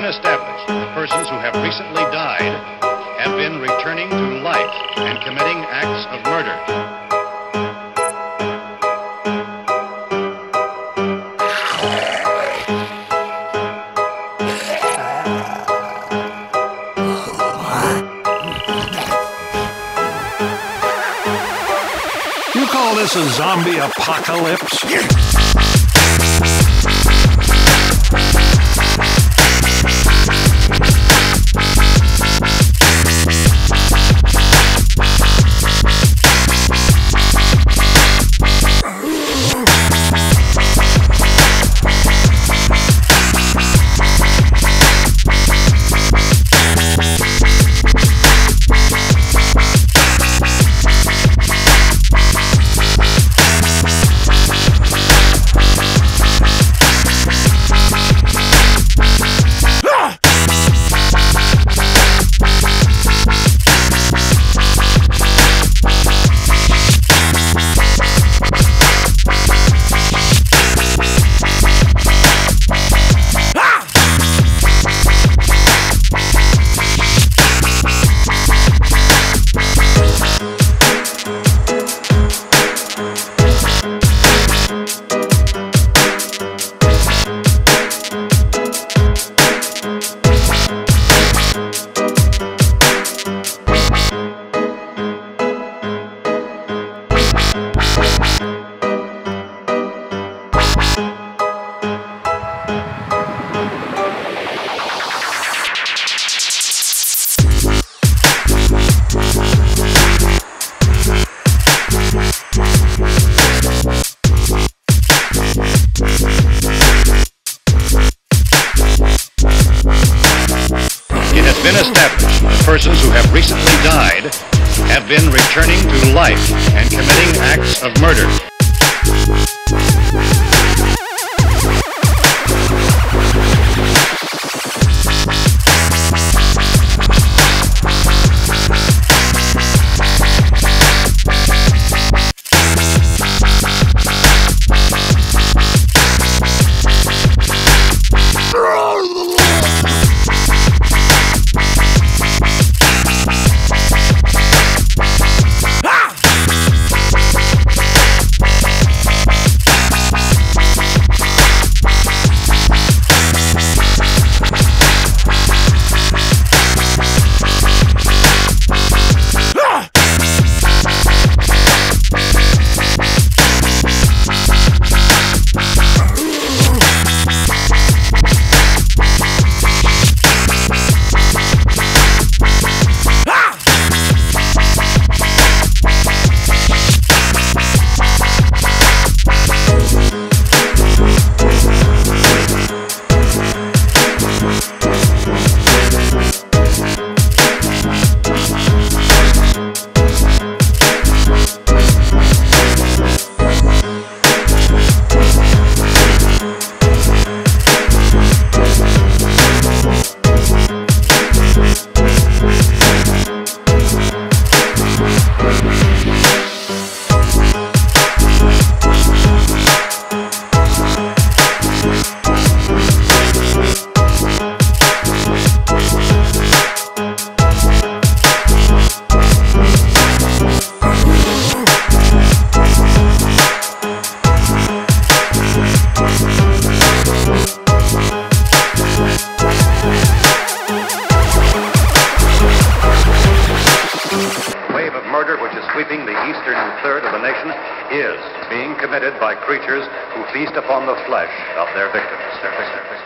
been established that persons who have recently died have been returning to life and committing acts of murder. You call this a zombie apocalypse? Been established that persons who have recently died have been returning to life and committing acts of murder. The eastern third of the nation is being committed by creatures who feast upon the flesh of their victims. Their victims.